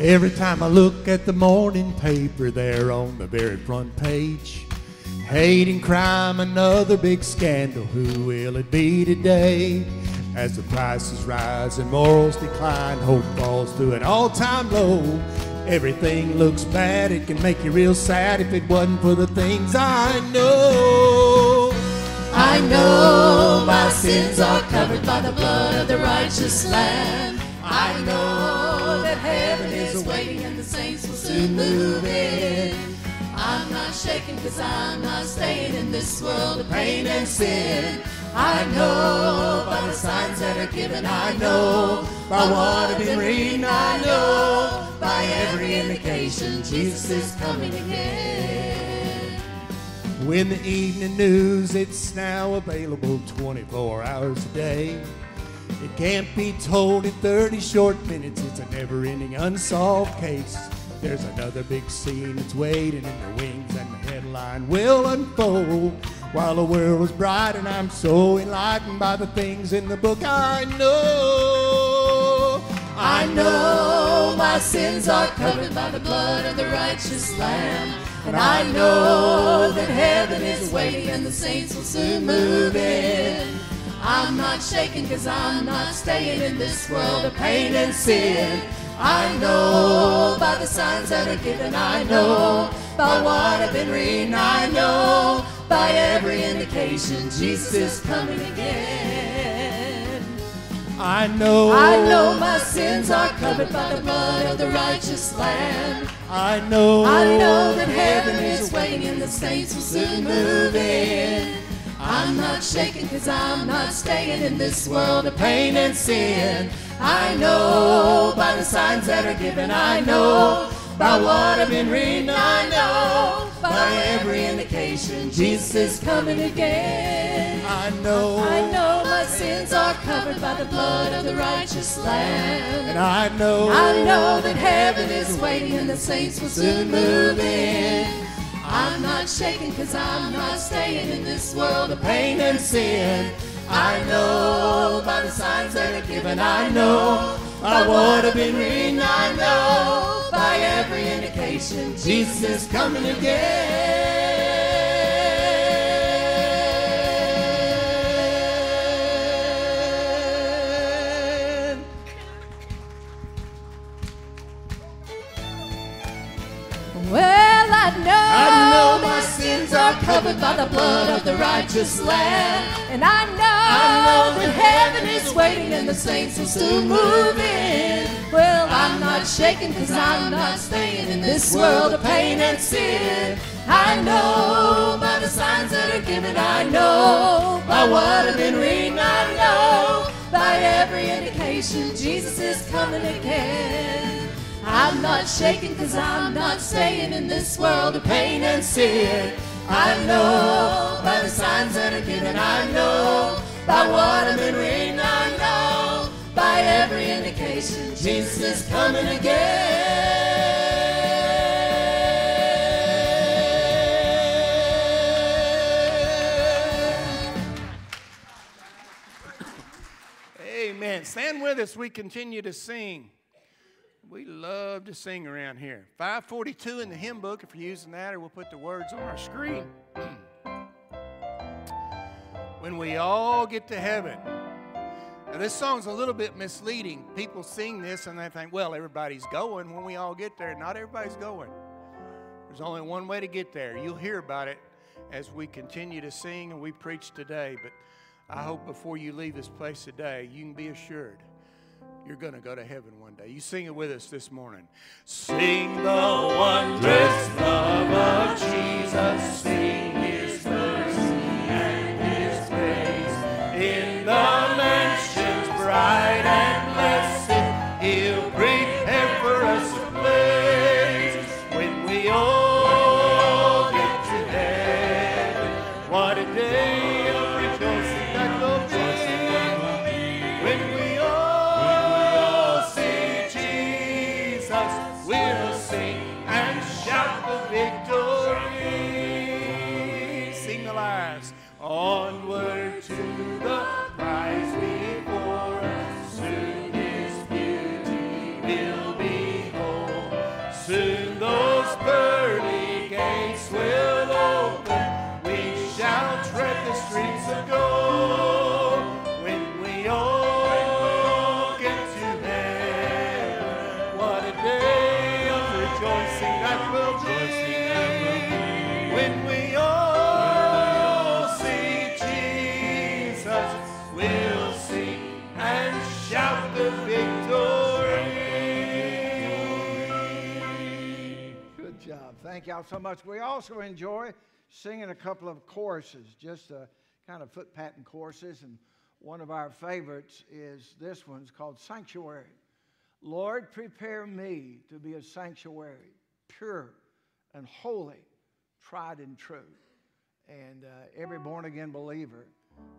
Every time I look at the morning paper there on the very front page, hate and crime, another big scandal. Who will it be today? As the prices rise and morals decline, hope falls to an all-time low. Everything looks bad, it can make you real sad if it wasn't for the things I know. I know my sins are covered by the blood of the righteous Lamb. I know waiting and the saints will soon move in. I'm not shaking cause I'm not staying in this world of pain and sin. I know by the signs that are given, I know by what I've been reading, I know by every indication Jesus is coming again. When the evening news, it's now available 24 hours a day. It can't be told in 30 short minutes, it's a never ending unsolved case. There's another big scene that's waiting in the wings, and the headline will unfold. While the world is bright, and I'm so enlightened by the things in the book I know. I know my sins are covered by the blood of the righteous Lamb. And I know that heaven is waiting and the saints will soon move in. I'm not shaking cause I'm not staying in this world of pain and sin. I know by the signs that are given, I know by what I've been reading, I know by every indication Jesus is coming again. I know. I know my sins are covered by the blood of the righteous Lamb. I know. I know that heaven is waiting and the saints will soon move in. I'm not shaking cause I'm not staying in this world of pain and sin. I know by the signs that are given, I know by what I've been reading, I know by every indication Jesus is coming again. I know. I know my sins are covered by the blood of the righteous Lamb. And I know. I know that heaven is waiting and the saints will soon move in. I'm not shaking cause I'm not staying in this world of pain and sin. I know by the signs that are given, I know by what I've been reading, I know by every indication Jesus is coming again. Covered by the blood of the righteous Lamb. And I know, I know that heaven is waiting and the saints are still moving. Well, I'm not shaking because I'm not staying in this world of pain and sin. I know by the signs that are given, I know by what I've been reading, I know by every indication Jesus is coming again. I'm not shaking cause I'm not staying in this world of pain and sin. I know by the signs that are given, I know by what I've been reading, I know by every indication Jesus is coming again. Amen. Stand with us. We continue to sing. We love to sing around here. 542 in the hymn book, if you're using that, or we'll put the words on our screen. when we all get to heaven. Now, this song's a little bit misleading. People sing this and they think, well, everybody's going. When we all get there, not everybody's going. There's only one way to get there. You'll hear about it as we continue to sing and we preach today. But I hope before you leave this place today, you can be assured you're going to go to heaven one day. You sing it with us this morning. Sing the wondrous love of Jesus. Sing Thank y'all so much. We also enjoy singing a couple of choruses, just a kind of foot patting choruses. And one of our favorites is this one's called Sanctuary. Lord, prepare me to be a sanctuary, pure and holy, tried and true. And uh, every born again believer,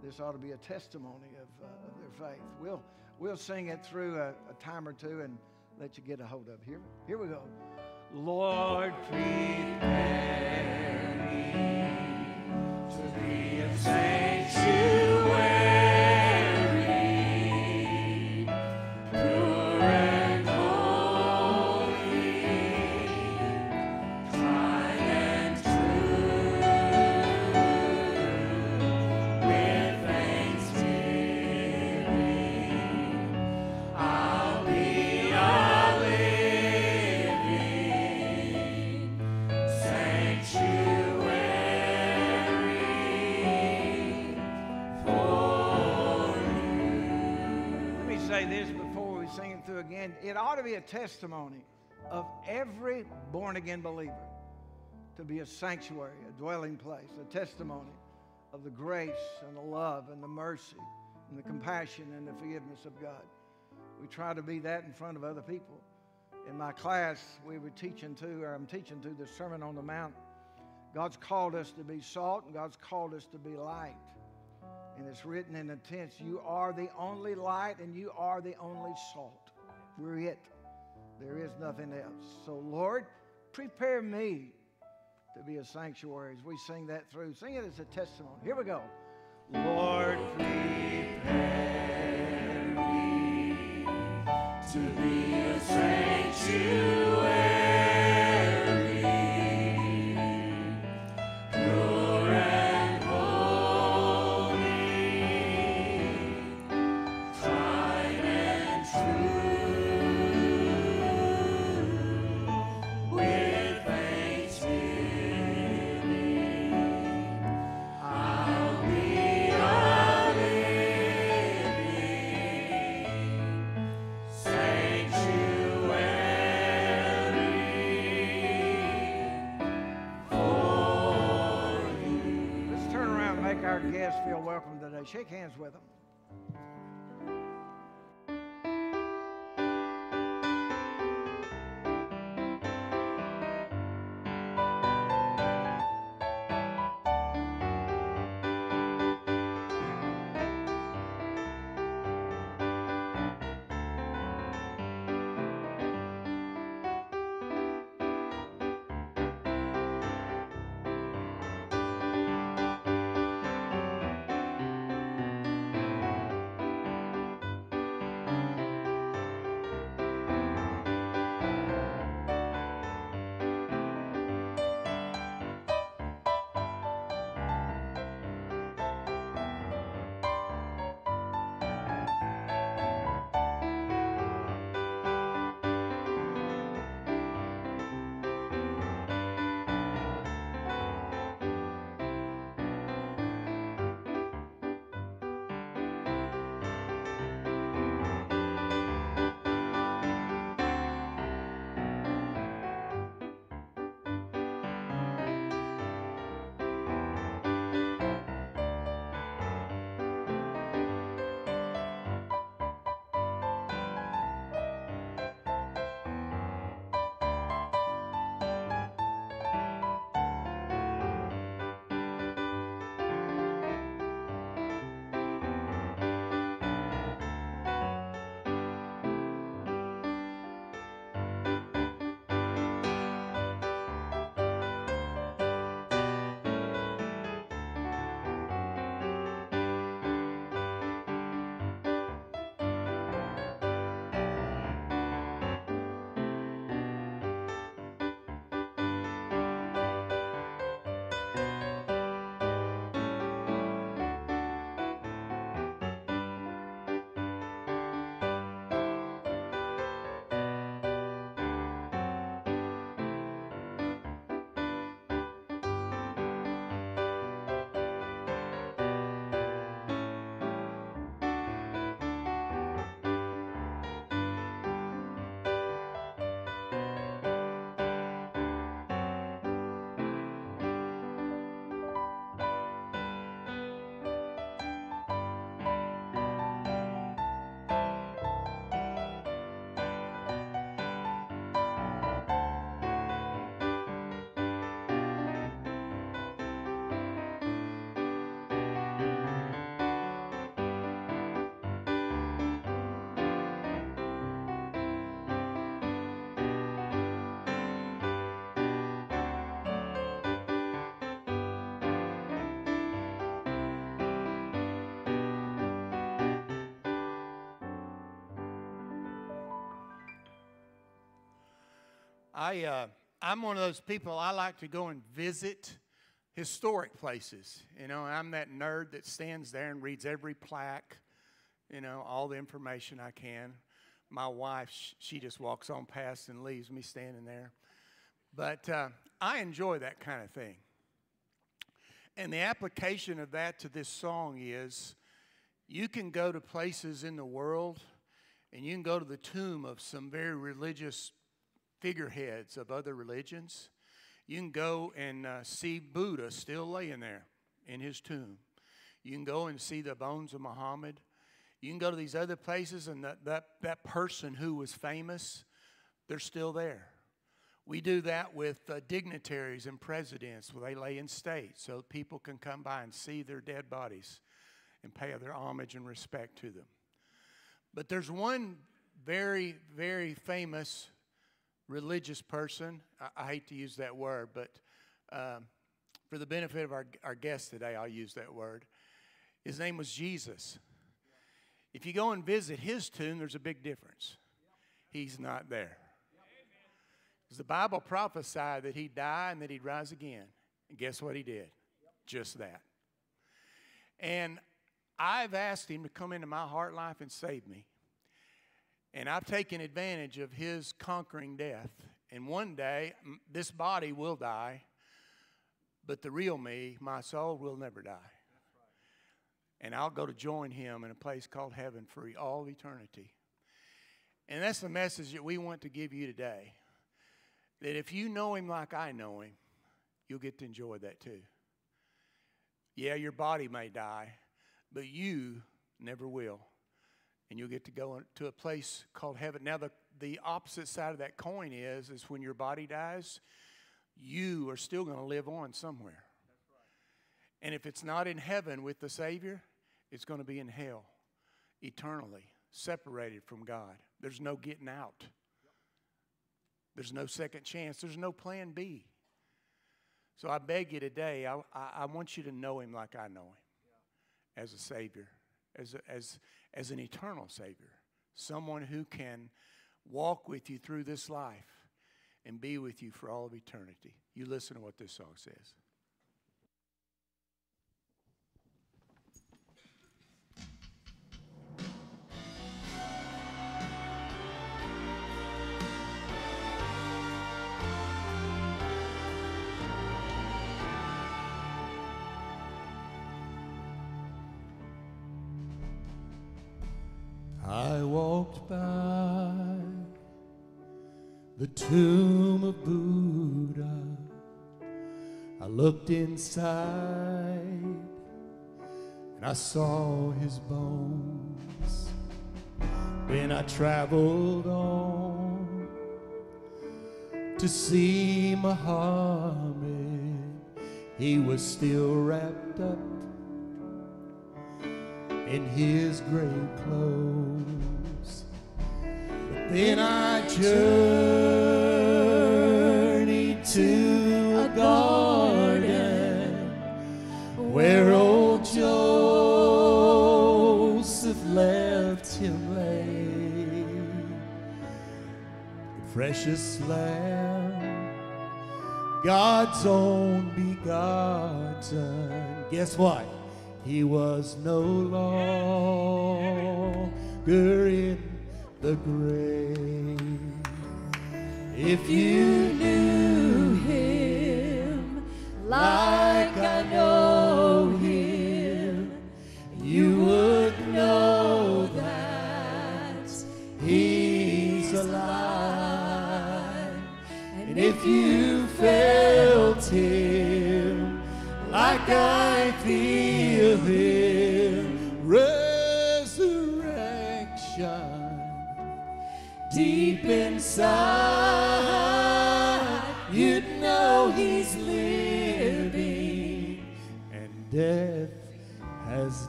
this ought to be a testimony of, uh, of their faith. We'll, we'll sing it through a, a time or two and let you get a hold of. Here, here we go. Lord, prepare me a testimony of every born again believer to be a sanctuary, a dwelling place, a testimony of the grace and the love and the mercy and the compassion and the forgiveness of God. We try to be that in front of other people. In my class, we were teaching to, or I'm teaching to the Sermon on the Mount. God's called us to be salt and God's called us to be light. And it's written in the tense, you are the only light and you are the only salt. We're it. There is nothing else. So, Lord, prepare me to be a sanctuary as we sing that through. Sing it as a testimony. Here we go. Lord, prepare Shake hands with them. I, uh, I'm one of those people, I like to go and visit historic places. You know, I'm that nerd that stands there and reads every plaque, you know, all the information I can. My wife, she just walks on past and leaves me standing there. But uh, I enjoy that kind of thing. And the application of that to this song is you can go to places in the world and you can go to the tomb of some very religious figureheads of other religions. You can go and uh, see Buddha still laying there in his tomb. You can go and see the bones of Muhammad. You can go to these other places, and that, that, that person who was famous, they're still there. We do that with uh, dignitaries and presidents where they lay in state so people can come by and see their dead bodies and pay their homage and respect to them. But there's one very, very famous religious person. I, I hate to use that word, but um, for the benefit of our, our guest today, I'll use that word. His name was Jesus. If you go and visit his tomb, there's a big difference. He's not there. Because the Bible prophesied that he'd die and that he'd rise again. And guess what he did? Just that. And I've asked him to come into my heart life and save me. And I've taken advantage of his conquering death. And one day, this body will die, but the real me, my soul, will never die. And I'll go to join him in a place called heaven for all eternity. And that's the message that we want to give you today. That if you know him like I know him, you'll get to enjoy that too. Yeah, your body may die, but you never will. And you'll get to go to a place called heaven. Now, the, the opposite side of that coin is, is when your body dies, you are still going to live on somewhere. Right. And if it's not in heaven with the Savior, it's going to be in hell eternally, separated from God. There's no getting out. There's no second chance. There's no plan B. So I beg you today, I, I, I want you to know Him like I know Him as a Savior, as, a, as, as an eternal Savior, someone who can walk with you through this life and be with you for all of eternity. You listen to what this song says. I walked by the tomb of Buddha. I looked inside and I saw his bones. Then I traveled on to see Muhammad. He was still wrapped up in his grave clothes. Then I journeyed to a garden where old Joseph left him lay. The precious lamb, God's own begotten. Guess what? he was no longer in the grave. If you knew him like I know him, you would know that he's alive. And if you felt him like I feel, him resurrection deep inside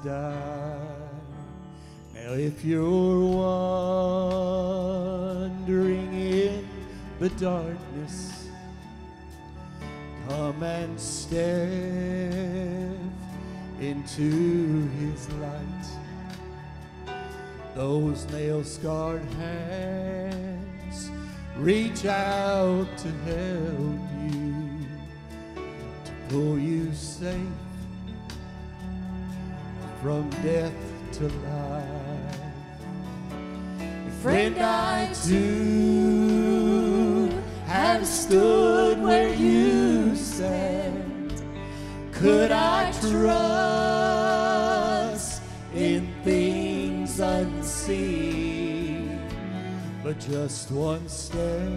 now if you're wandering in the darkness come and stare into his light. Those nail scarred hands reach out to help you, to pull you safe from death to life. Friend, I too have stood where you stand. Could I trust in things unseen? But just one step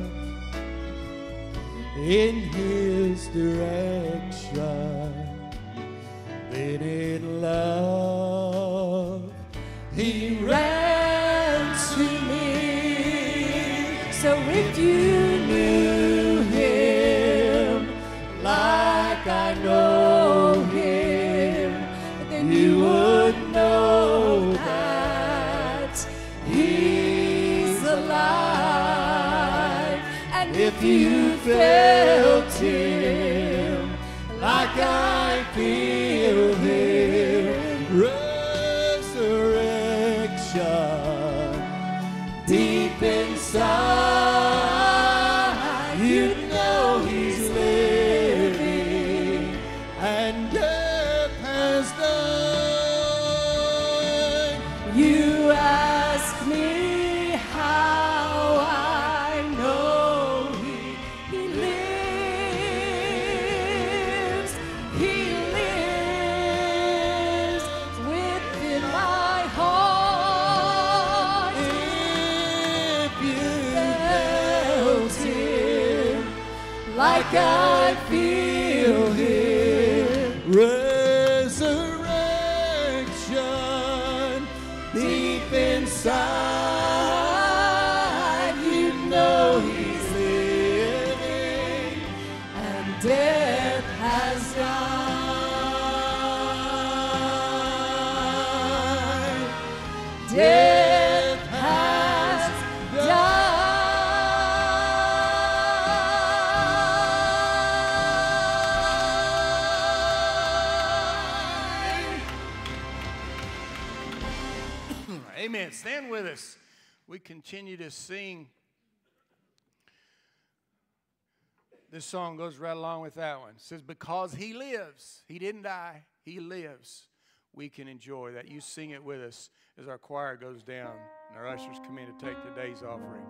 in his direction. Then in love, he ran to me. So if you knew him like I know him, then you would know that he's alive. And if you felt him with us. We continue to sing. This song goes right along with that one. It says, Because he lives, he didn't die, he lives. We can enjoy that. You sing it with us as our choir goes down and our ushers come in to take today's offering.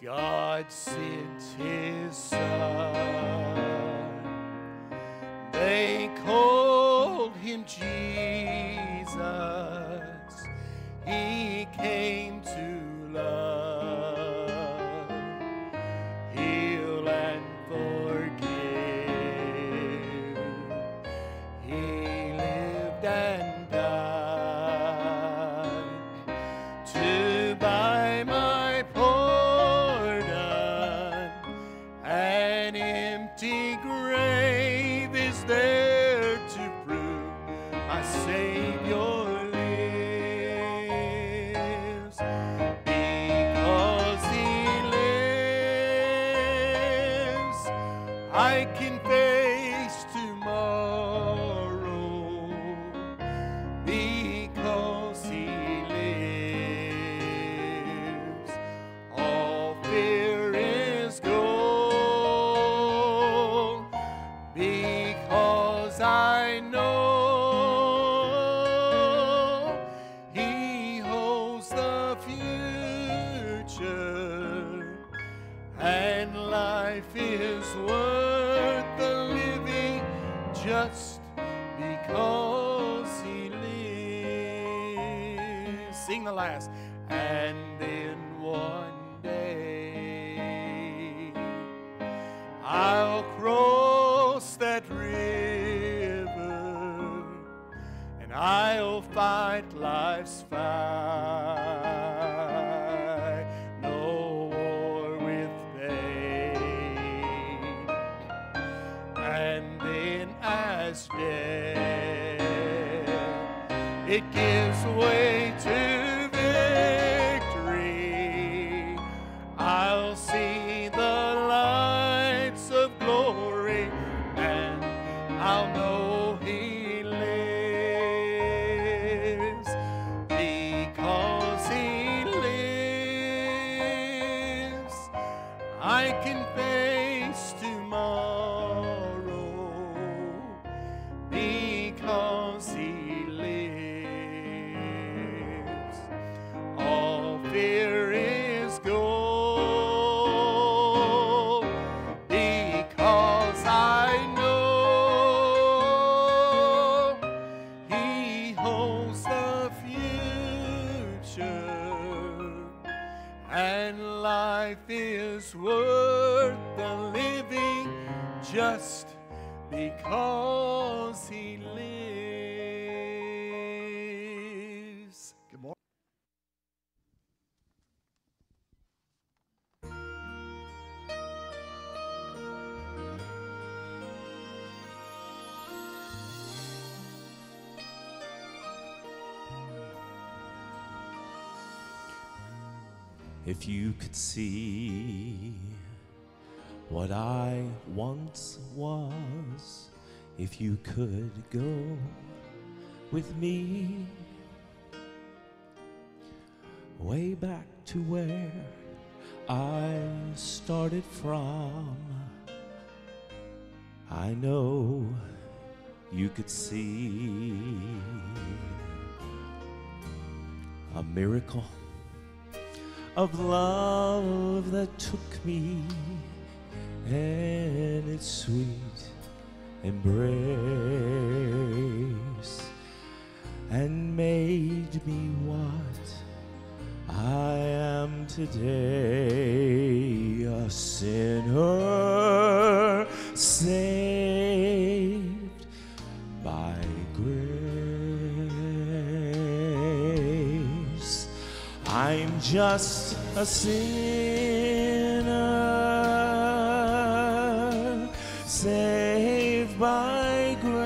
God sent his son. They called him Jesus. He came to love, death, it gives way to if you could go with me way back to where I started from, I know you could see a miracle of love that took me and its sweet embrace and made me what I am today a sinner saved by grace. I'm just a sinner saved by grace.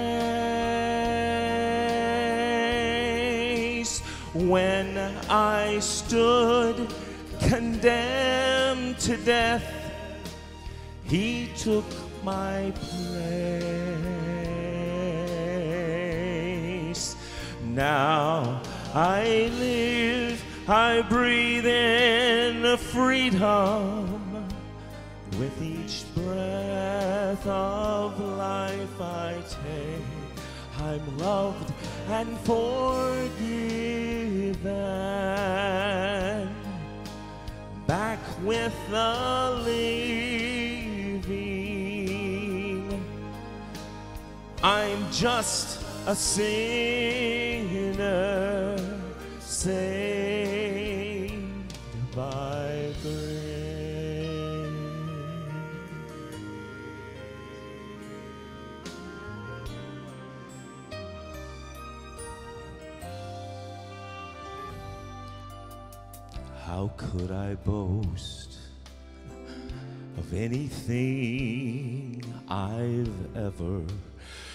When I stood condemned to death, he took my place. Now I live, I breathe in freedom. With each breath of life I take, I'm loved and forgiven. Back with the living. I'm just a sinner How could I boast of anything I've ever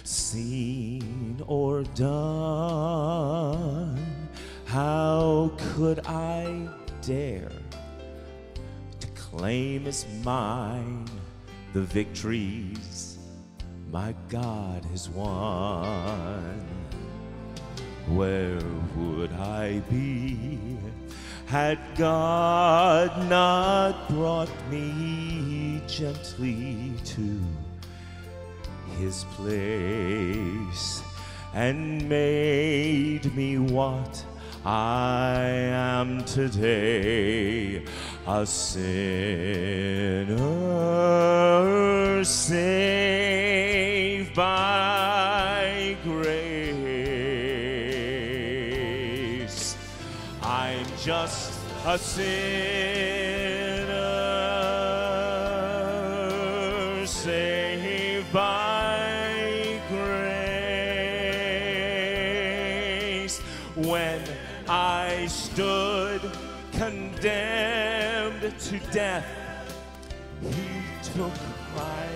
seen or done? How could I dare to claim as mine the victories my God has won? Where would I be had God not brought me gently to his place and made me what I am today a sinner saved by a sinner saved by grace. When I stood condemned to death, he took my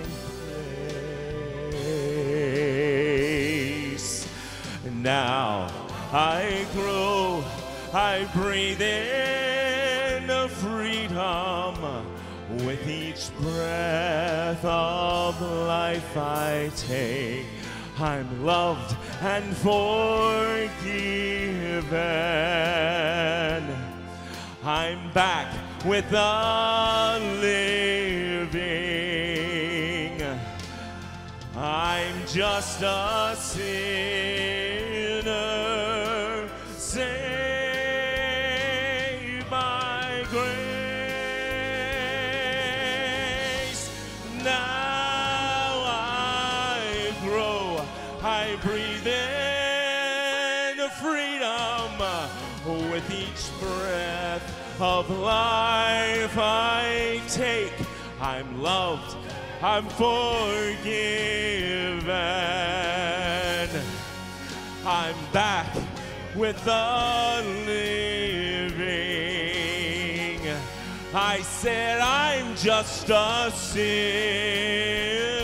place. Now I grow, I breathe in Each breath of life I take, I'm loved and forgiven. I'm back with the living. I'm just a sinner. Of life I take. I'm loved, I'm forgiven. I'm back with the living. I said I'm just a sinner.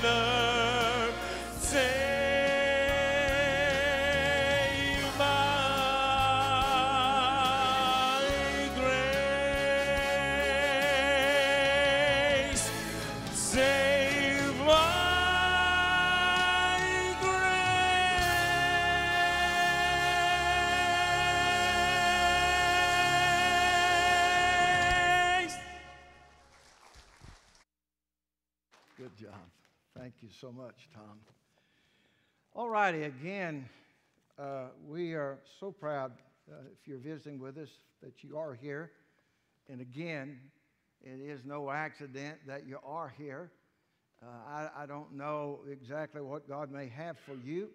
Much, Tom. All righty, again, uh, we are so proud uh, if you're visiting with us that you are here. And again, it is no accident that you are here. Uh, I, I don't know exactly what God may have for you.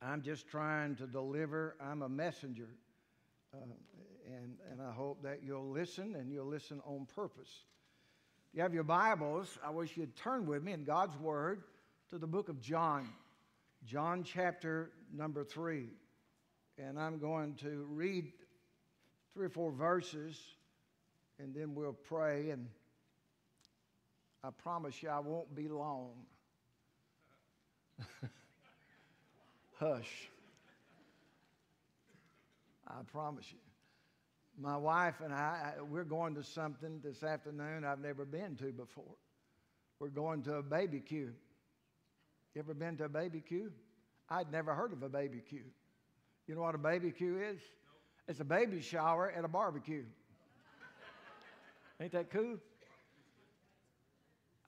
I'm just trying to deliver, I'm a messenger. Uh, and, and I hope that you'll listen and you'll listen on purpose. You have your Bibles, I wish you'd turn with me in God's Word to the book of John, John chapter number three. And I'm going to read three or four verses, and then we'll pray. And I promise you, I won't be long. Hush. I promise you. My wife and I, we're going to something this afternoon I've never been to before. We're going to a queue. You ever been to a baby queue? I'd never heard of a baby queue. You know what a baby queue is? It's a baby shower at a barbecue. Ain't that cool?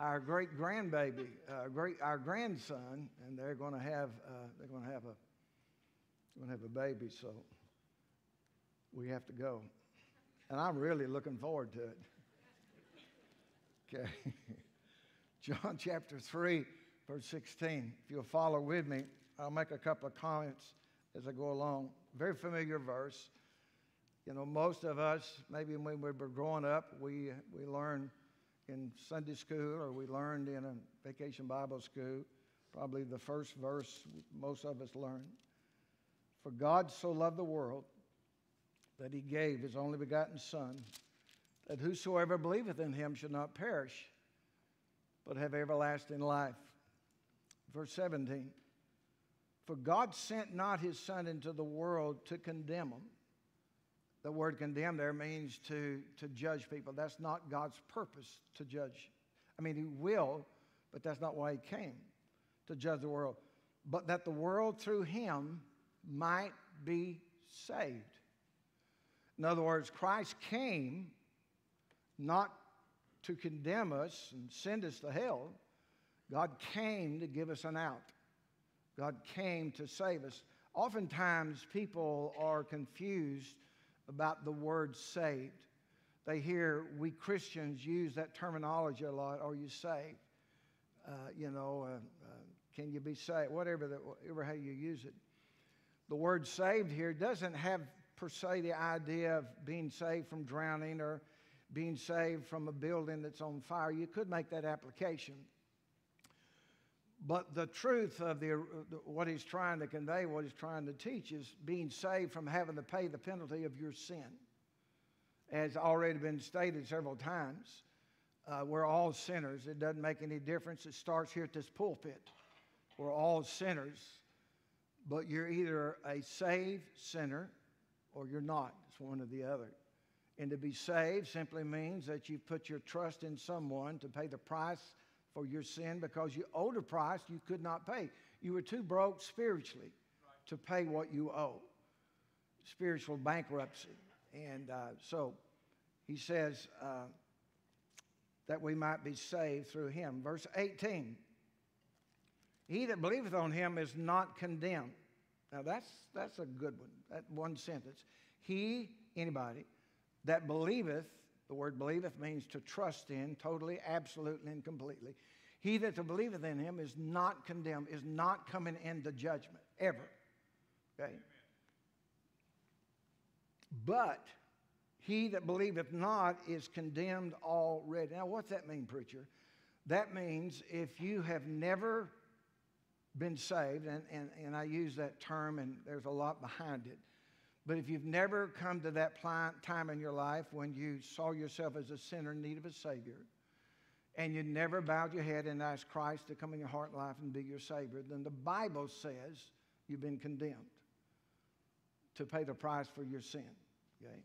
Our great grandbaby, uh, great our grandson, and they're going to have uh, they're going to have a going to have a baby. So we have to go. And I'm really looking forward to it. Okay. John chapter 3, verse 16. If you'll follow with me, I'll make a couple of comments as I go along. Very familiar verse. You know, most of us, maybe when we were growing up, we, we learned in Sunday school or we learned in a vacation Bible school, probably the first verse most of us learned. For God so loved the world that he gave his only begotten Son, that whosoever believeth in him should not perish, but have everlasting life. Verse 17 For God sent not his Son into the world to condemn them. The word condemn there means to, to judge people. That's not God's purpose to judge. I mean, he will, but that's not why he came to judge the world. But that the world through him might be saved. In other words, Christ came not to condemn us and send us to hell. God came to give us an out. God came to save us. Oftentimes, people are confused about the word saved. They hear we Christians use that terminology a lot. Are you saved? Uh, you know, uh, uh, can you be saved? Whatever, the, whatever how you use it. The word saved here doesn't have per se the idea of being saved from drowning or being saved from a building that's on fire. You could make that application. But the truth of the, what he's trying to convey, what he's trying to teach, is being saved from having to pay the penalty of your sin. As already been stated several times, uh, we're all sinners. It doesn't make any difference. It starts here at this pulpit. We're all sinners, but you're either a saved sinner or you're not. It's one or the other. And to be saved simply means that you put your trust in someone to pay the price for your sin because you owed a price you could not pay. You were too broke spiritually to pay what you owe. Spiritual bankruptcy. And uh, so he says uh, that we might be saved through him. Verse 18 He that believeth on him is not condemned. Now that's that's a good one. That one sentence. He, anybody, that believeth, the word believeth means to trust in totally, absolutely, and completely. He that believeth in him is not condemned, is not coming into judgment, ever. Okay? But he that believeth not is condemned already. Now, what's that mean, preacher? That means if you have never been saved, and, and, and I use that term, and there's a lot behind it. But if you've never come to that time in your life when you saw yourself as a sinner in need of a Savior, and you never bowed your head and asked Christ to come in your heart and life and be your Savior, then the Bible says you've been condemned to pay the price for your sin. Okay?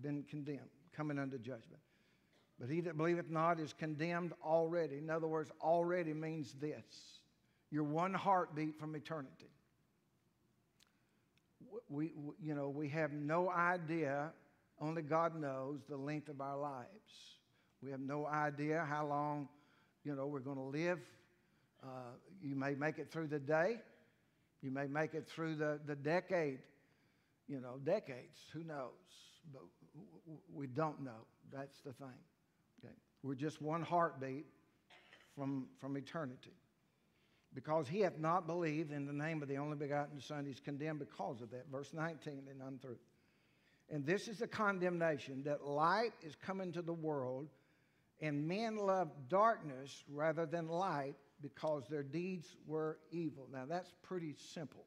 Been condemned, coming under judgment. But he that believeth not is condemned already. In other words, already means this you're one heartbeat from eternity. We, you know, we have no idea, only God knows, the length of our lives. We have no idea how long, you know, we're going to live. Uh, you may make it through the day. You may make it through the, the decade. You know, decades. Who knows? But we don't know. That's the thing. Okay? We're just one heartbeat from, from eternity. Because he hath not believed in the name of the only begotten Son, he's condemned because of that. Verse 19 and on through. And this is the condemnation that light is coming to the world, and men love darkness rather than light because their deeds were evil. Now that's pretty simple.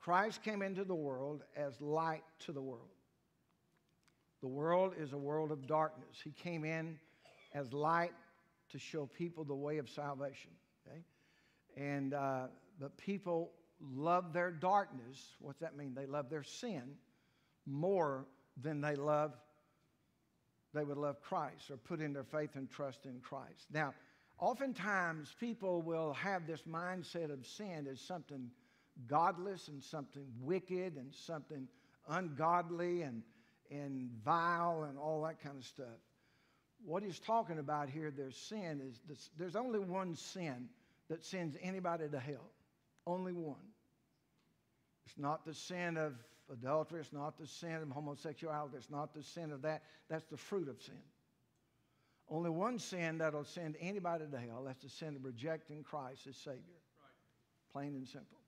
Christ came into the world as light to the world. The world is a world of darkness. He came in as light to show people the way of salvation. Okay? And uh, but people love their darkness. What's that mean? They love their sin more than they love they would love Christ or put in their faith and trust in Christ. Now, oftentimes people will have this mindset of sin as something godless and something wicked and something ungodly and, and vile and all that kind of stuff. What he's talking about here, there's sin, is this, there's only one sin that sends anybody to hell. Only one. It's not the sin of adultery, it's not the sin of homosexuality, it's not the sin of that. That's the fruit of sin. Only one sin that'll send anybody to hell that's the sin of rejecting Christ as Savior. Right. Plain and simple.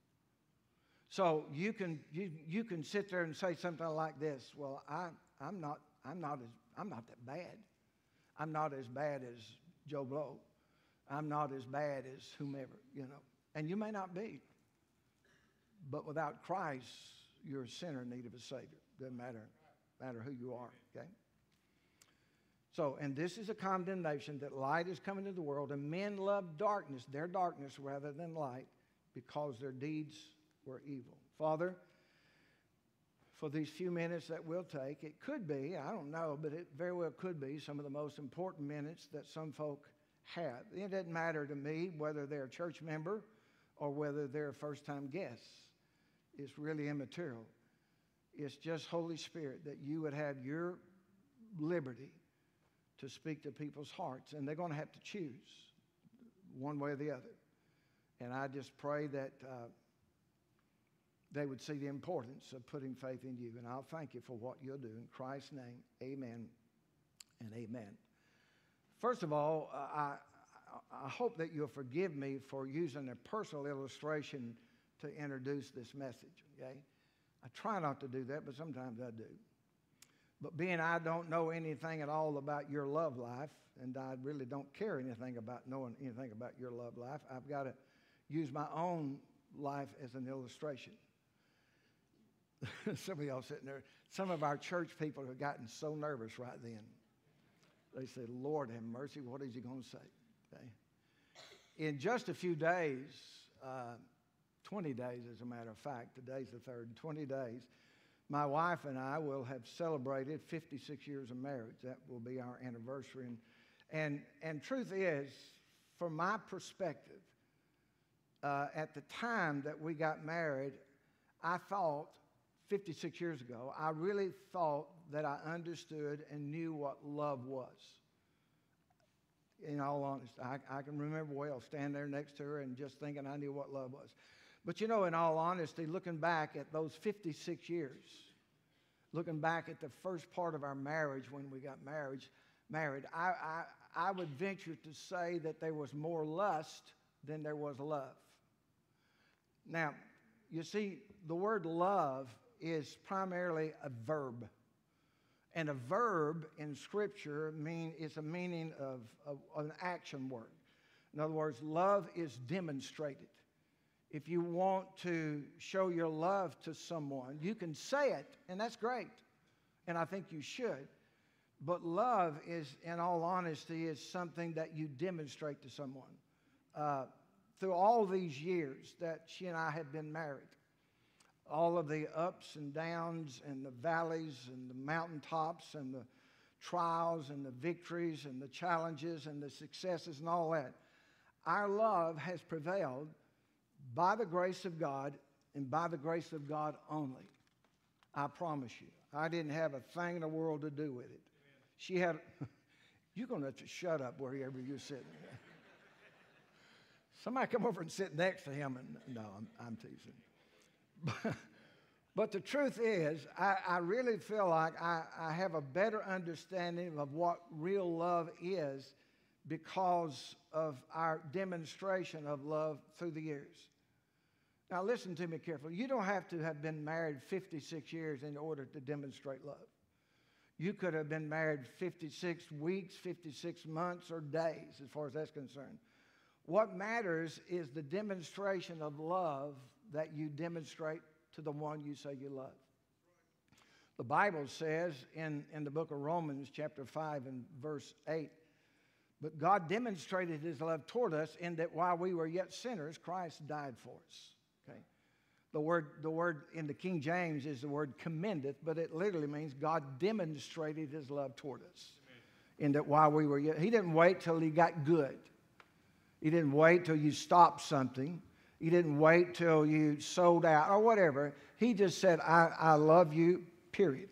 So you can, you, you can sit there and say something like this Well, I, I'm, not, I'm, not as, I'm not that bad. I'm not as bad as Joe Blow. I'm not as bad as whomever, you know. And you may not be. But without Christ, you're a sinner in need of a Savior. Doesn't matter, matter who you are, okay? So, and this is a condemnation that light is coming to the world, and men love darkness, their darkness, rather than light, because their deeds were evil. Father, for these few minutes that we'll take, it could be, I don't know, but it very well could be some of the most important minutes that some folk have. It doesn't matter to me whether they're a church member or whether they're first time guest. It's really immaterial. It's just Holy Spirit that you would have your liberty to speak to people's hearts, and they're going to have to choose one way or the other. And I just pray that uh, they would see the importance of putting faith in you. And I'll thank you for what you'll do. In Christ's name, amen and amen. First of all, uh, I, I hope that you'll forgive me for using a personal illustration to introduce this message, okay? I try not to do that, but sometimes I do. But being I don't know anything at all about your love life, and I really don't care anything about knowing anything about your love life, I've got to use my own life as an illustration. some of y'all sitting there, some of our church people have gotten so nervous right then. They said, Lord have mercy, what is he going to say? Okay. In just a few days, uh, 20 days as a matter of fact, today's the third, 20 days, my wife and I will have celebrated 56 years of marriage. That will be our anniversary. And, and, and truth is, from my perspective, uh, at the time that we got married, I thought 56 years ago, I really thought that I understood and knew what love was. in all honesty. I, I can remember well standing there next to her and just thinking I knew what love was. But you know, in all honesty, looking back at those 56 years, looking back at the first part of our marriage when we got married, married, I, I, I would venture to say that there was more lust than there was love. Now, you see, the word love is primarily a verb. And a verb in Scripture mean, is a meaning of, of, of an action word. In other words, love is demonstrated. If you want to show your love to someone, you can say it, and that's great. And I think you should. But love is, in all honesty, is something that you demonstrate to someone. Uh, through all these years that she and I have been married, all of the ups and downs and the valleys and the mountaintops and the trials and the victories and the challenges and the successes and all that, our love has prevailed by the grace of God and by the grace of God only. I promise you. I didn't have a thing in the world to do with it. She had, you're going to have to shut up wherever you're sitting. Somebody come over and sit next to him, and no, I'm, I'm teasing. But, the truth is, I, I really feel like I, I have a better understanding of what real love is because of our demonstration of love through the years. Now, listen to me carefully. You don't have to have been married 56 years in order to demonstrate love. You could have been married 56 weeks, 56 months, or days, as far as that's concerned. What matters is the demonstration of love that you demonstrate to the one you say you love. The Bible says in, in the book of Romans, chapter 5, and verse 8, but God demonstrated his love toward us in that while we were yet sinners, Christ died for us. Okay? The word, the word in the King James is the word commendeth, but it literally means God demonstrated his love toward us. In that while we were yet, he didn't wait till he got good. He didn't wait till you stopped something. He didn't wait till you sold out or whatever. He just said, I, I love you, period.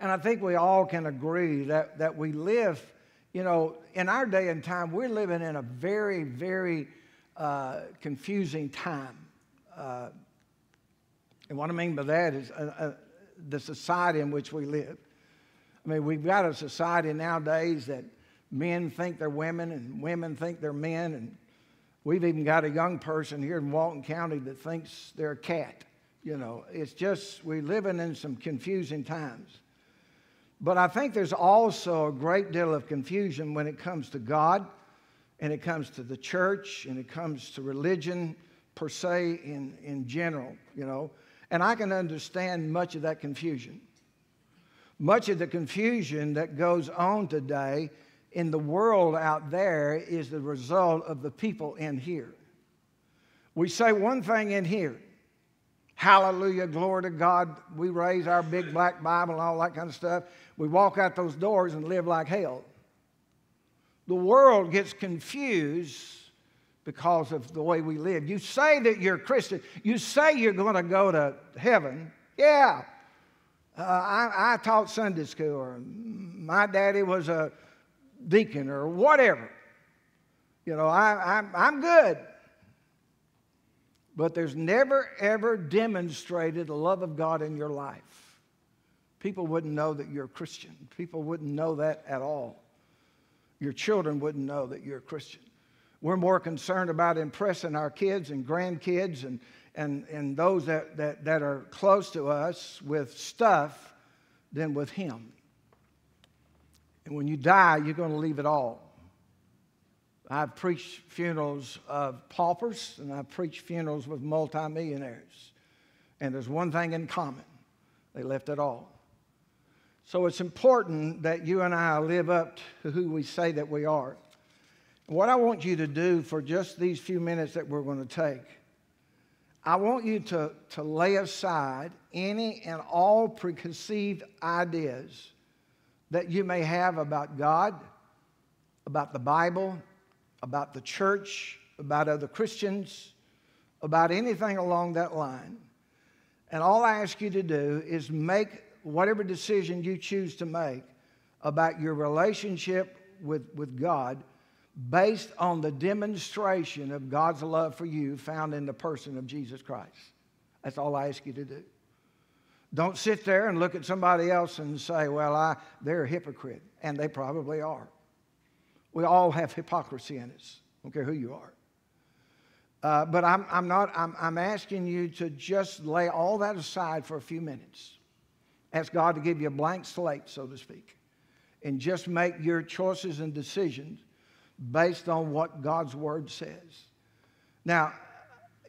And I think we all can agree that, that we live, you know, in our day and time, we're living in a very, very uh, confusing time. Uh, and what I mean by that is uh, uh the society in which we live. I mean, we've got a society nowadays that men think they're women and women think they're men, and We've even got a young person here in Walton County that thinks they're a cat. You know, it's just, we're living in some confusing times. But I think there's also a great deal of confusion when it comes to God, and it comes to the church, and it comes to religion per se in, in general, you know. And I can understand much of that confusion. Much of the confusion that goes on today in the world out there is the result of the people in here. We say one thing in here hallelujah, glory to God. We raise our big black Bible and all that kind of stuff. We walk out those doors and live like hell. The world gets confused because of the way we live. You say that you're a Christian, you say you're going to go to heaven. Yeah. Uh, I, I taught Sunday school, or my daddy was a deacon or whatever. You know, I, I'm, I'm good. But there's never, ever demonstrated the love of God in your life. People wouldn't know that you're a Christian. People wouldn't know that at all. Your children wouldn't know that you're a Christian. We're more concerned about impressing our kids and grandkids and, and, and those that, that, that are close to us with stuff than with Him. And when you die, you're going to leave it all. I've preached funerals of paupers and I've preached funerals with multimillionaires. And there's one thing in common they left it all. So it's important that you and I live up to who we say that we are. What I want you to do for just these few minutes that we're going to take, I want you to, to lay aside any and all preconceived ideas that you may have about God, about the Bible, about the church, about other Christians, about anything along that line. And all I ask you to do is make whatever decision you choose to make about your relationship with, with God based on the demonstration of God's love for you found in the person of Jesus Christ. That's all I ask you to do. Don't sit there and look at somebody else and say, well, I, they're a hypocrite. And they probably are. We all have hypocrisy in us. I don't care who you are. Uh, but I'm, I'm not, I'm, I'm asking you to just lay all that aside for a few minutes. Ask God to give you a blank slate, so to speak, and just make your choices and decisions based on what God's Word says. Now,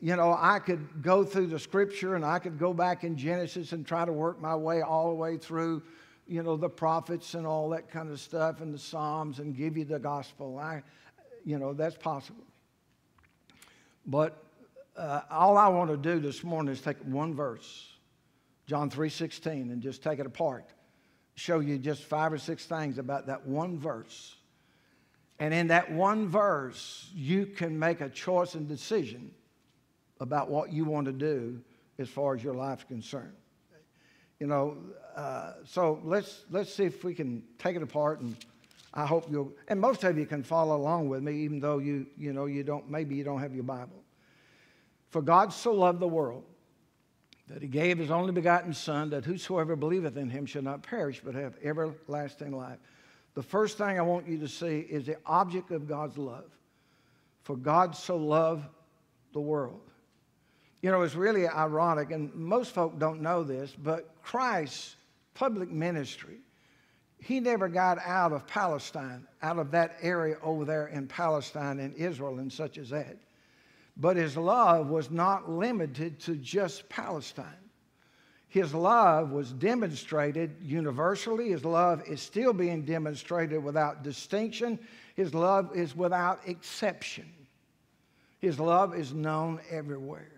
you know, I could go through the scripture and I could go back in Genesis and try to work my way all the way through, you know, the prophets and all that kind of stuff and the Psalms and give you the gospel. I, you know, that's possible. But uh, all I want to do this morning is take one verse, John 3:16, and just take it apart. Show you just five or six things about that one verse. And in that one verse, you can make a choice and decision about what you want to do as far as your life's concerned. You know, uh, so let's let's see if we can take it apart, and I hope you'll. And most of you can follow along with me, even though you you know you don't maybe you don't have your Bible. For God so loved the world that He gave His only begotten Son, that whosoever believeth in Him shall not perish but have everlasting life. The first thing I want you to see is the object of God's love. For God so loved the world. You know, it's really ironic, and most folk don't know this, but Christ's public ministry, he never got out of Palestine, out of that area over there in Palestine and Israel and such as that. But his love was not limited to just Palestine. His love was demonstrated universally. His love is still being demonstrated without distinction. His love is without exception. His love is known everywhere.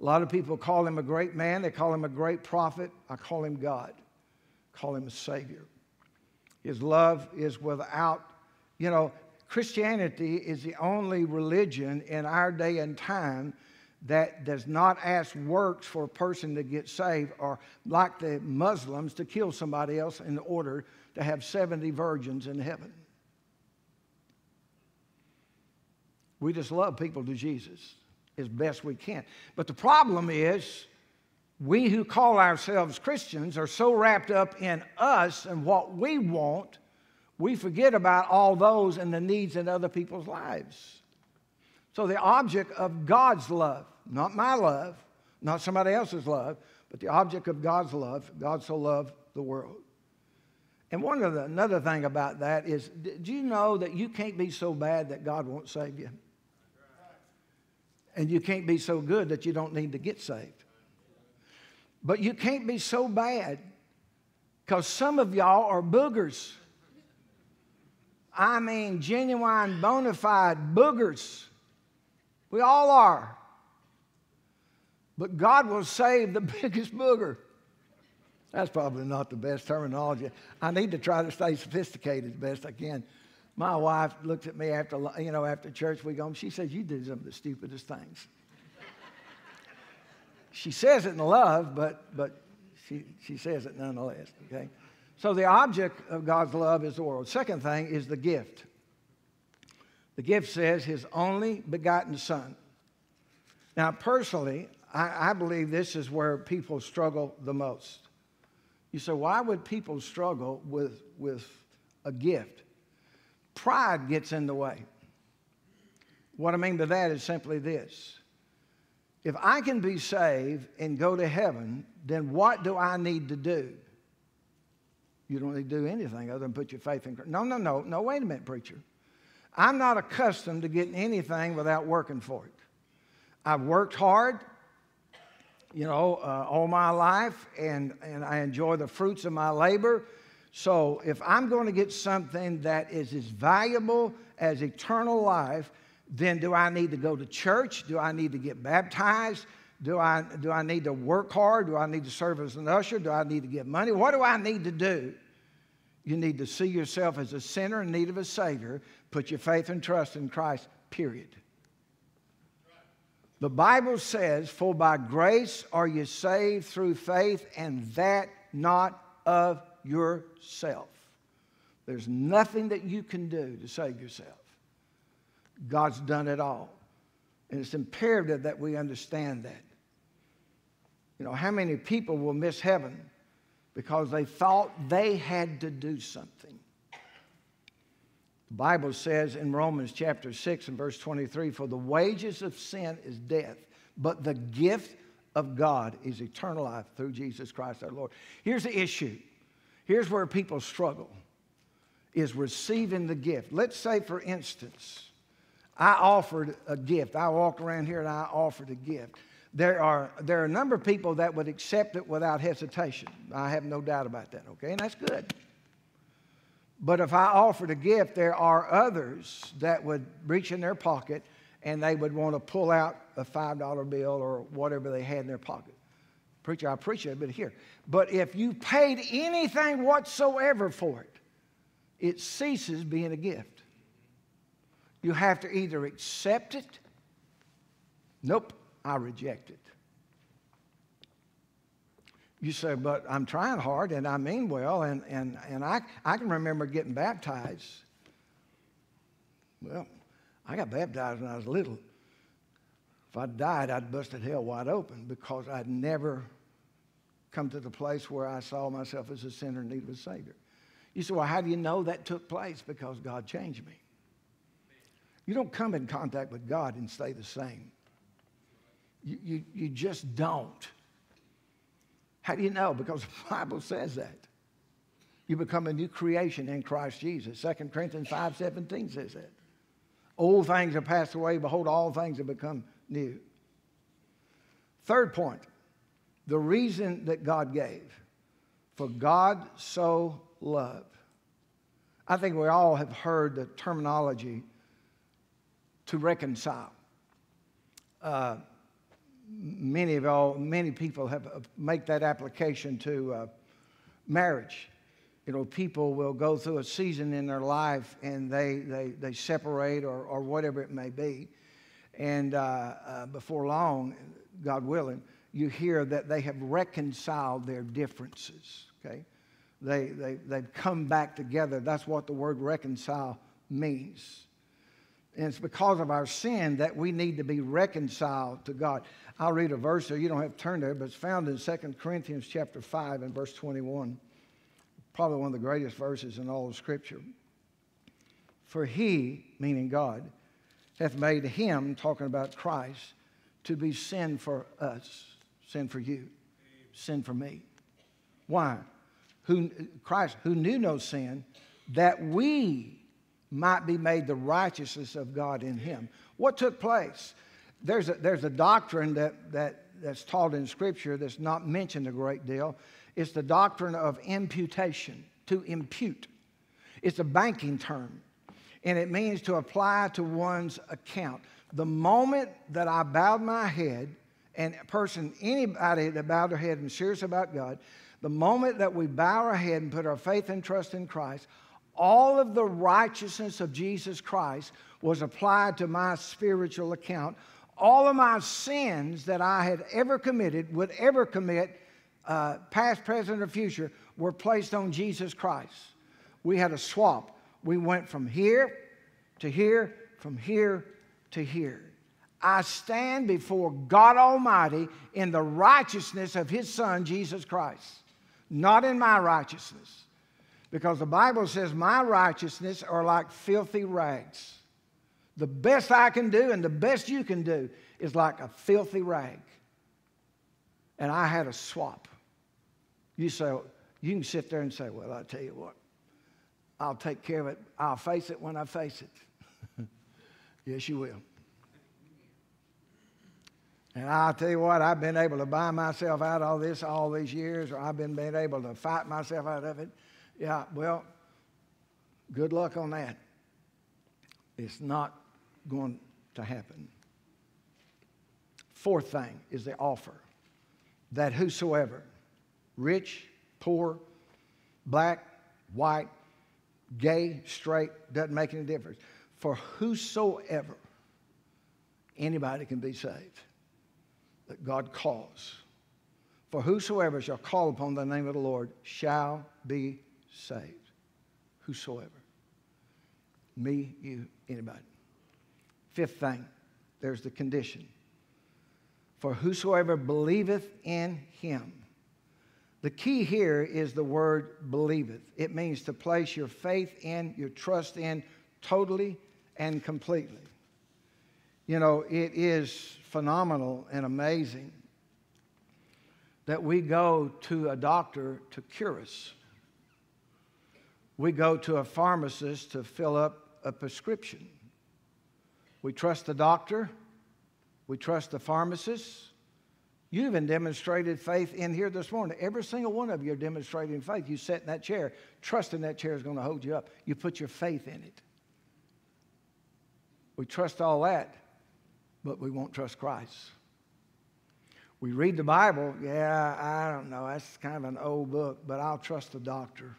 A lot of people call him a great man, they call him a great prophet. I call him God, call him a Savior. His love is without, you know, Christianity is the only religion in our day and time that does not ask works for a person to get saved or like the Muslims to kill somebody else in order to have 70 virgins in heaven. We just love people to Jesus as best we can. But the problem is, we who call ourselves Christians are so wrapped up in us and what we want, we forget about all those and the needs in other people's lives. So, the object of God's love, not my love, not somebody else's love, but the object of God's love, God so loved the world. And one of the, another thing about that is, do you know that you can't be so bad that God won't save you? And you can't be so good that you don't need to get saved. But you can't be so bad because some of y'all are boogers. I mean, genuine, bona fide boogers. We all are. But God will save the biggest booger. That's probably not the best terminology. I need to try to stay sophisticated as best I can. My wife looked at me after, you know, after church, we go, home. she says, You did some of the stupidest things. she says it in love, but, but she, she says it nonetheless, okay? So the object of God's love is the world. Second thing is the gift. The gift says his only begotten son. Now, personally, I, I believe this is where people struggle the most. You say, why would people struggle with, with a gift? Pride gets in the way. What I mean by that is simply this if I can be saved and go to heaven, then what do I need to do? You don't need to do anything other than put your faith in Christ. No, no, no, no, wait a minute, preacher. I'm not accustomed to getting anything without working for it. I've worked hard, you know, uh, all my life, and, and I enjoy the fruits of my labor. So if I'm going to get something that is as valuable as eternal life, then do I need to go to church? Do I need to get baptized? Do I, do I need to work hard? Do I need to serve as an usher? Do I need to get money? What do I need to do? You need to see yourself as a sinner in need of a Savior. Put your faith and trust in Christ, period. The Bible says, For by grace are you saved through faith, and that not of yourself. There's nothing that you can do to save yourself. God's done it all. And it's imperative that we understand that. You know, how many people will miss heaven because they thought they had to do something? The Bible says in Romans chapter 6 and verse 23 For the wages of sin is death, but the gift of God is eternal life through Jesus Christ our Lord. Here's the issue. Here's where people struggle is receiving the gift. Let's say, for instance, I offered a gift. I walked around here and I offered a gift. There are, there are a number of people that would accept it without hesitation. I have no doubt about that, okay? And that's good. But if I offered a gift, there are others that would reach in their pocket and they would want to pull out a $5 bill or whatever they had in their pocket. Preacher, I appreciate it, but here. But if you paid anything whatsoever for it, it ceases being a gift. You have to either accept it, nope, I reject it. You say, but I'm trying hard and I mean well, and, and, and I, I can remember getting baptized. Well, I got baptized when I was little. If I died, I'd busted hell wide open because I'd never come to the place where I saw myself as a sinner in need of a Savior. You say, well, how do you know that took place? Because God changed me. You don't come in contact with God and stay the same. You, you, you just don't. How do you know? Because the Bible says that. You become a new creation in Christ Jesus. 2 Corinthians 5.17 says that. Old things have passed away. Behold, all things have become new. Third point, the reason that God gave. For God so loved. I think we all have heard the terminology to reconcile. Uh, many of all, many people have uh, make that application to uh, marriage. You know, people will go through a season in their life and they, they, they separate or, or whatever it may be. And uh, uh, before long, God willing, you hear that they have reconciled their differences, okay? They, they, they've come back together. That's what the word reconcile means. And it's because of our sin that we need to be reconciled to God. I'll read a verse there. You don't have to turn there, but it's found in 2 Corinthians chapter 5 and verse 21. Probably one of the greatest verses in all of Scripture. For he, meaning God, hath made him, talking about Christ, to be sin for us, sin for you, sin for me. Why? Who, Christ, who knew no sin, that we might be made the righteousness of God in him. What took place? There's a, there's a doctrine that, that, that's taught in Scripture that's not mentioned a great deal. It's the doctrine of imputation, to impute. It's a banking term, and it means to apply to one's account. The moment that I bowed my head, and a person, anybody that bowed their head and serious about God, the moment that we bow our head and put our faith and trust in Christ, all of the righteousness of Jesus Christ was applied to my spiritual account. All of my sins that I had ever committed, would ever commit, uh, past, present, or future, were placed on Jesus Christ. We had a swap. We went from here to here, from here to here. I stand before God Almighty in the righteousness of His Son, Jesus Christ, not in my righteousness. Because the Bible says, My righteousness are like filthy rags. The best I can do and the best you can do is like a filthy rag. And I had a swap. You say, you can sit there and say, Well, I'll tell you what, I'll take care of it. I'll face it when I face it. yes, you will. And I'll tell you what, I've been able to buy myself out of this all these years, or I've been, been able to fight myself out of it. Yeah, well, good luck on that. It's not going to happen. Fourth thing is the offer that whosoever, rich, poor, black, white, gay, straight, doesn't make any difference. For whosoever, anybody can be saved that God calls. For whosoever shall call upon the name of the Lord shall be saved. Whosoever. Me, you, anybody. Fifth thing, there's the condition. For whosoever believeth in him. The key here is the word believeth. It means to place your faith in, your trust in, totally and completely. You know, it is phenomenal and amazing that we go to a doctor to cure us. We go to a pharmacist to fill up a prescription. We trust the doctor, we trust the pharmacist. You even demonstrated faith in here this morning. Every single one of you are demonstrating faith. You sit in that chair, trusting that chair is going to hold you up. You put your faith in it. We trust all that, but we won't trust Christ. We read the Bible, yeah, I don't know, that's kind of an old book, but I'll trust the doctor.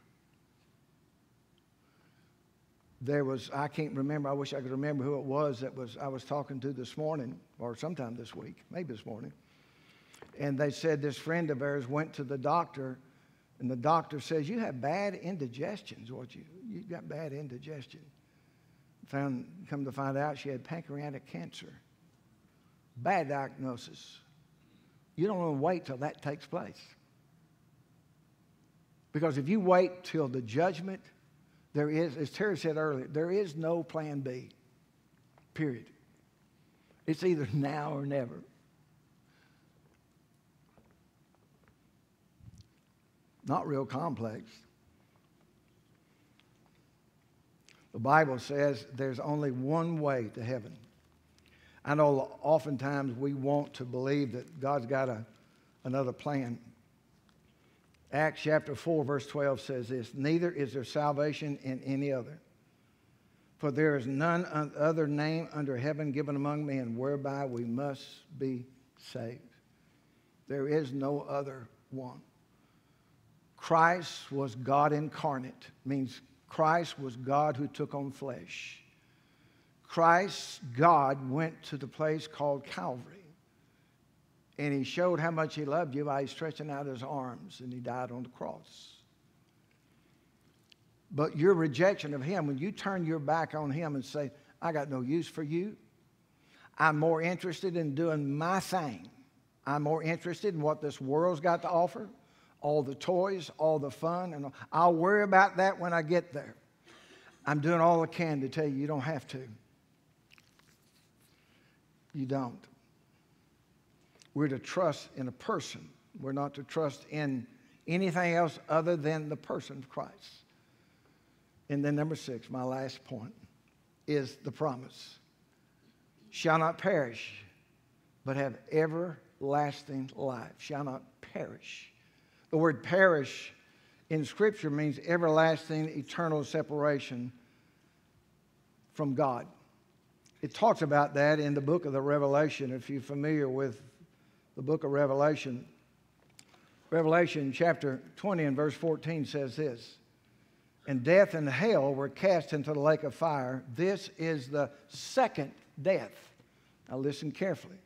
There was i can't remember i wish i could remember who it was that was i was talking to this morning or sometime this week maybe this morning. And they said this friend of ours went to the doctor and the doctor says you have bad indigestions what you you got bad indigestion. Found come to find out she had pancreatic cancer bad diagnosis you don't want to wait till that takes place because if you wait till the judgment there is, as Terry said earlier, there is no plan B, period. It's either now or never. Not real complex. The Bible says there's only one way to heaven. I know oftentimes we want to believe that God's got a, another plan. Acts chapter 4, verse 12 says this Neither is there salvation in any other. For there is none other name under heaven given among men whereby we must be saved. There is no other one. Christ was God incarnate, means Christ was God who took on flesh. Christ, God, went to the place called Calvary. And he showed how much he loved you by stretching out his arms, and he died on the cross. But your rejection of him, when you turn your back on him and say, I got no use for you, I'm more interested in doing my thing. I'm more interested in what this world's got to offer, all the toys, all the fun, and I'll worry about that when I get there. I'm doing all I can to tell you you don't have to. You don't. We're to trust in a person. We're not to trust in anything else other than the person of Christ. And then, number six, my last point, is the promise shall not perish, but have everlasting life. Shall not perish. The word perish in Scripture means everlasting, eternal separation from God. It talks about that in the book of the Revelation, if you're familiar with the book of Revelation. Revelation chapter 20 and verse 14 says this And death and hell were cast into the lake of fire. This is the second death. Now listen carefully.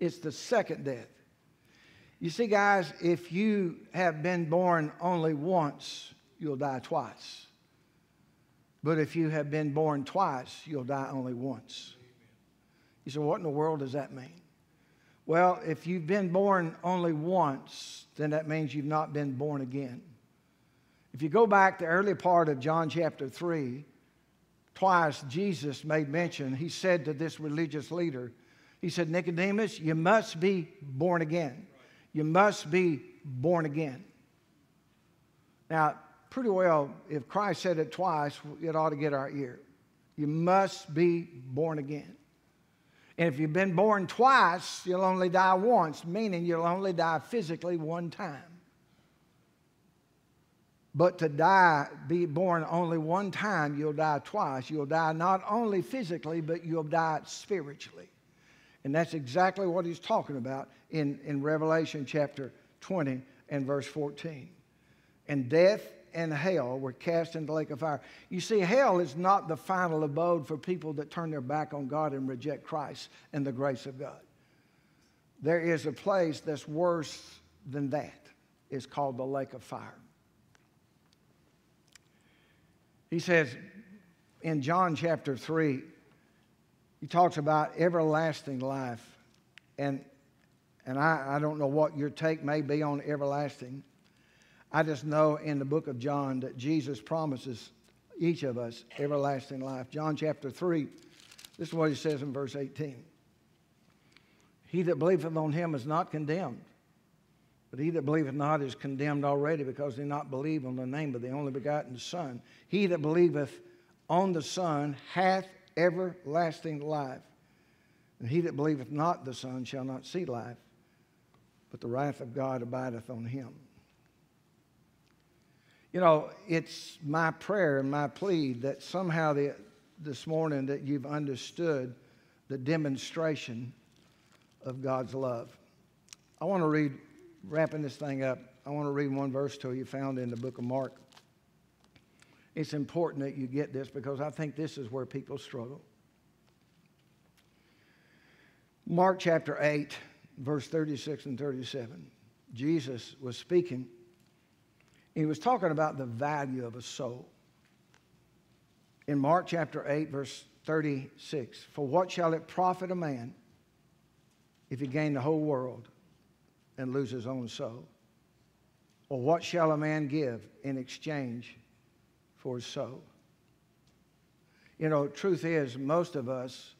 It's the second death. You see, guys, if you have been born only once, you'll die twice. But if you have been born twice, you'll die only once. You say, what in the world does that mean? Well, if you've been born only once, then that means you've not been born again. If you go back to the early part of John chapter 3, twice Jesus made mention, he said to this religious leader, he said, Nicodemus, you must be born again. You must be born again. Now, pretty well, if Christ said it twice, it ought to get our ear. You must be born again. And if you've been born twice, you'll only die once, meaning you'll only die physically one time. But to die, be born only one time, you'll die twice. You'll die not only physically, but you'll die spiritually. And that's exactly what he's talking about in, in Revelation chapter 20 and verse 14. And death and hell were cast into the lake of fire. You see, hell is not the final abode for people that turn their back on God and reject Christ and the grace of God. There is a place that's worse than that. It's called the lake of fire. He says in John chapter 3, he talks about everlasting life. And, and I, I don't know what your take may be on everlasting. I just know in the book of John that Jesus promises each of us everlasting life. John chapter 3, this is what he says in verse 18. He that believeth on him is not condemned, but he that believeth not is condemned already because he not believe on the name of the only begotten Son. He that believeth on the Son hath everlasting life. And he that believeth not the Son shall not see life, but the wrath of God abideth on him. You know, it's my prayer and my plea that somehow the, this morning that you've understood the demonstration of God's love. I want to read, wrapping this thing up, I want to read one verse to you found in the book of Mark. It's important that you get this because I think this is where people struggle. Mark chapter 8, verse 36 and 37. Jesus was speaking he was talking about the value of a soul. In Mark chapter 8, verse 36, for what shall it profit a man if he gain the whole world and lose his own soul? Or what shall a man give in exchange for his soul? You know, truth is, most of us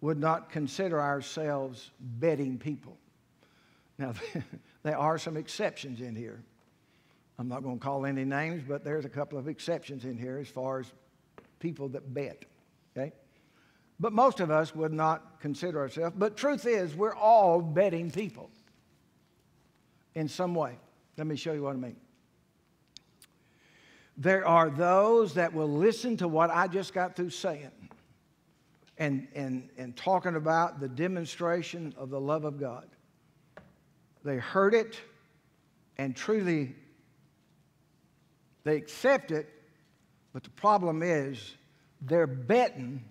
would not consider ourselves betting people. Now, there are some exceptions in here. I'm not going to call any names, but there's a couple of exceptions in here as far as people that bet. Okay? But most of us would not consider ourselves. But truth is, we're all betting people in some way. Let me show you what I mean. There are those that will listen to what I just got through saying and, and, and talking about the demonstration of the love of God. They heard it and truly they accept it, but the problem is they're betting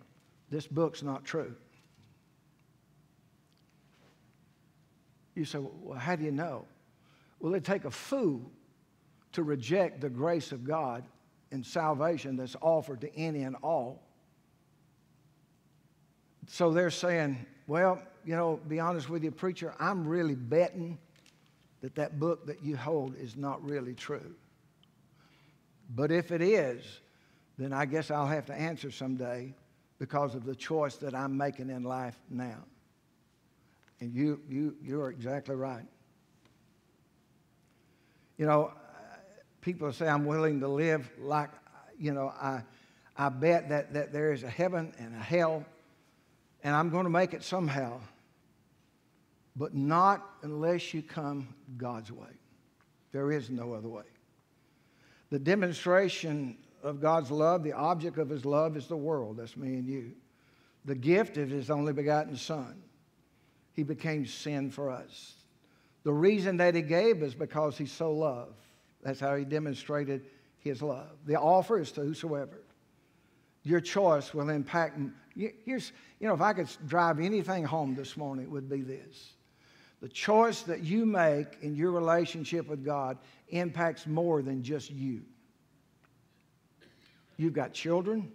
this book's not true. You say, well, how do you know? Well, it take a fool to reject the grace of God and salvation that's offered to any and all. So they're saying, well, you know, be honest with you, preacher, I'm really betting that that book that you hold is not really true. But if it is, then I guess I'll have to answer someday because of the choice that I'm making in life now. And you, you, you're exactly right. You know, people say I'm willing to live like, you know, I, I bet that, that there is a heaven and a hell, and I'm going to make it somehow. But not unless you come God's way. There is no other way. The demonstration of God's love, the object of his love is the world. That's me and you. The gift of his only begotten Son. He became sin for us. The reason that he gave is because he so loved. That's how he demonstrated his love. The offer is to whosoever. Your choice will impact. Here's, you know, if I could drive anything home this morning, it would be this. The choice that you make in your relationship with God impacts more than just you. You've got children,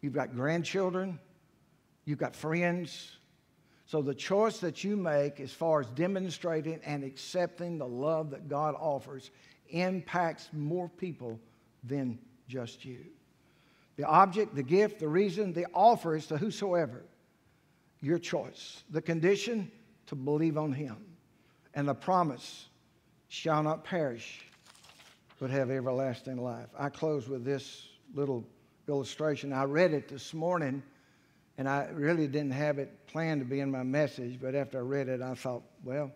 you've got grandchildren, you've got friends. So the choice that you make as far as demonstrating and accepting the love that God offers impacts more people than just you. The object, the gift, the reason, the offer is to whosoever. Your choice. The condition, to believe on him. And the promise shall not perish, but have everlasting life. I close with this little illustration. I read it this morning, and I really didn't have it planned to be in my message, but after I read it, I thought, well,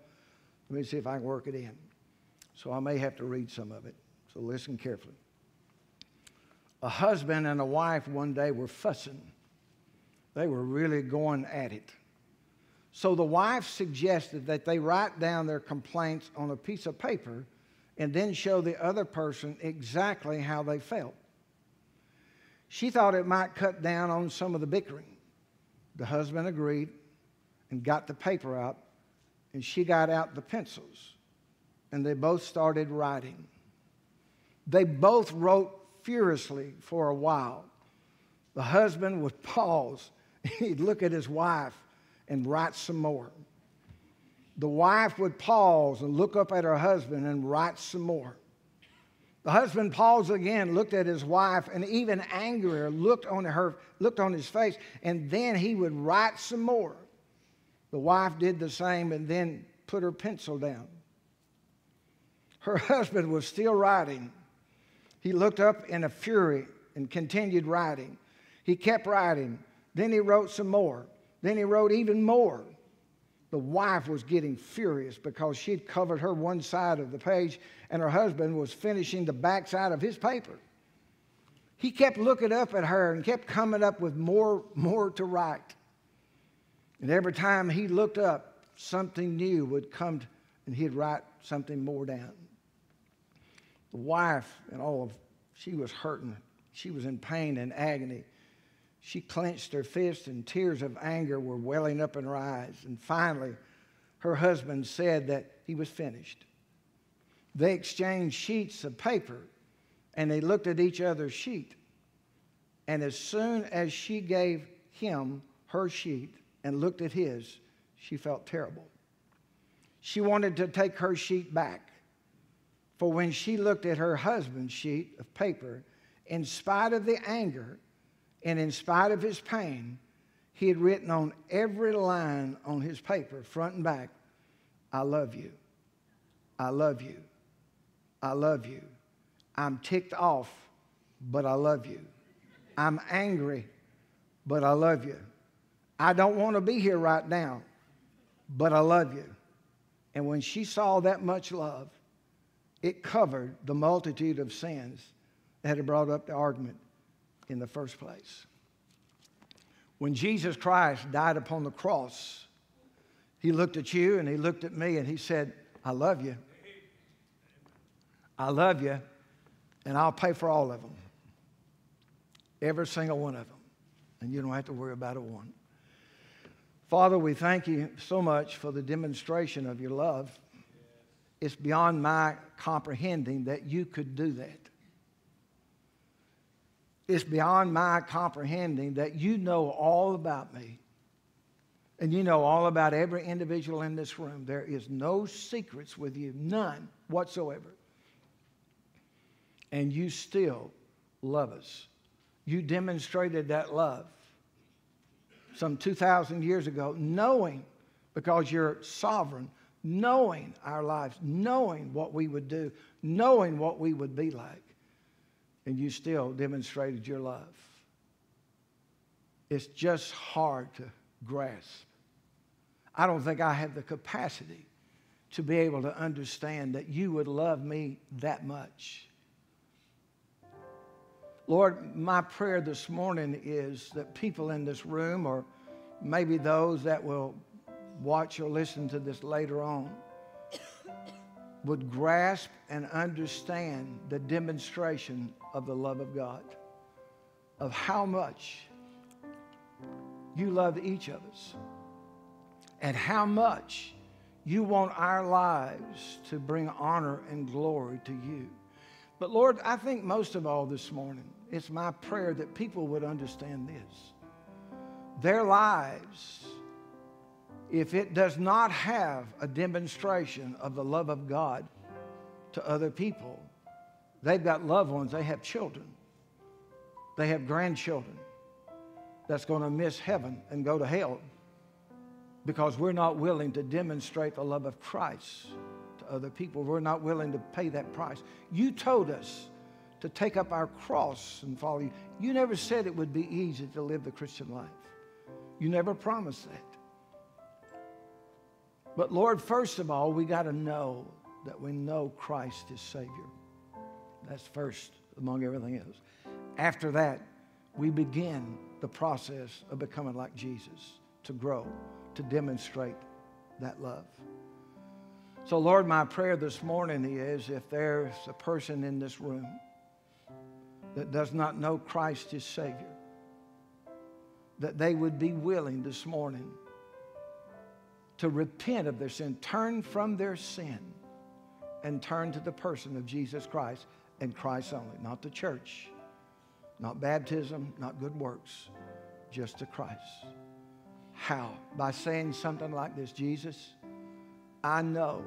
let me see if I can work it in. So I may have to read some of it. So listen carefully. A husband and a wife one day were fussing. They were really going at it. So the wife suggested that they write down their complaints on a piece of paper and then show the other person exactly how they felt. She thought it might cut down on some of the bickering. The husband agreed and got the paper out, and she got out the pencils, and they both started writing. They both wrote furiously for a while. The husband would pause, he'd look at his wife and write some more. The wife would pause and look up at her husband and write some more. The husband paused again, looked at his wife, and even angrier looked on her, looked on his face, and then he would write some more. The wife did the same and then put her pencil down. Her husband was still writing. He looked up in a fury and continued writing. He kept writing. Then he wrote some more. Then he wrote even more. The wife was getting furious because she'd covered her one side of the page and her husband was finishing the back side of his paper. He kept looking up at her and kept coming up with more, more to write. And every time he looked up, something new would come and he'd write something more down. The wife and all of she was hurting. She was in pain and agony. She clenched her fist, and tears of anger were welling up in her eyes. And finally, her husband said that he was finished. They exchanged sheets of paper, and they looked at each other's sheet. And as soon as she gave him her sheet and looked at his, she felt terrible. She wanted to take her sheet back. For when she looked at her husband's sheet of paper, in spite of the anger and in spite of his pain, he had written on every line on his paper, front and back, I love you. I love you. I love you. I'm ticked off, but I love you. I'm angry, but I love you. I don't want to be here right now, but I love you. And when she saw that much love, it covered the multitude of sins that had brought up the argument in the first place. When Jesus Christ died upon the cross, he looked at you and he looked at me and he said, I love you. I love you, and I'll pay for all of them. Every single one of them. And you don't have to worry about a one. Father, we thank you so much for the demonstration of your love. It's beyond my comprehending that you could do that. It's beyond my comprehending that you know all about me. And you know all about every individual in this room. There is no secrets with you, none whatsoever. And you still love us. You demonstrated that love some 2,000 years ago, knowing, because you're sovereign, knowing our lives, knowing what we would do, knowing what we would be like, and you still demonstrated your love. It's just hard to grasp. I don't think I have the capacity to be able to understand that you would love me that much. Lord, my prayer this morning is that people in this room, or maybe those that will watch or listen to this later on would grasp and understand the demonstration of the love of God, of how much you love each of us, and how much you want our lives to bring honor and glory to you. But Lord, I think most of all this morning, it's my prayer that people would understand this. Their lives if it does not have a demonstration of the love of God to other people, they've got loved ones, they have children, they have grandchildren that's going to miss heaven and go to hell because we're not willing to demonstrate the love of Christ to other people. We're not willing to pay that price. You told us to take up our cross and follow you. You never said it would be easy to live the Christian life. You never promised that. But Lord, first of all, we got to know that we know Christ is Savior. That's first among everything else. After that, we begin the process of becoming like Jesus to grow, to demonstrate that love. So, Lord, my prayer this morning is if there's a person in this room that does not know Christ as Savior, that they would be willing this morning to repent of their sin, turn from their sin, and turn to the person of Jesus Christ and Christ only, not the church, not baptism, not good works, just to Christ. How? By saying something like this Jesus, I know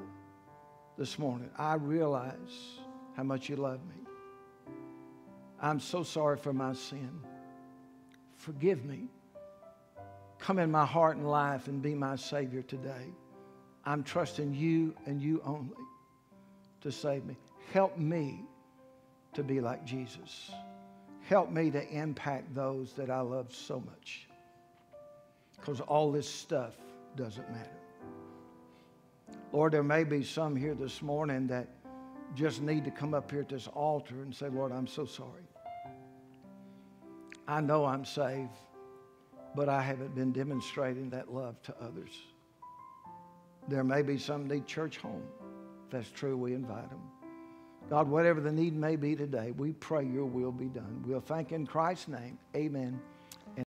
this morning, I realize how much you love me. I'm so sorry for my sin. Forgive me. Come in my heart and life and be my Savior today. I'm trusting you and you only to save me. Help me to be like Jesus. Help me to impact those that I love so much. Because all this stuff doesn't matter. Lord, there may be some here this morning that just need to come up here at this altar and say, Lord, I'm so sorry. I know I'm saved, but I haven't been demonstrating that love to others. There may be some need church home. If that's true, we invite them. God, whatever the need may be today, we pray your will be done. We'll thank in Christ's name. Amen.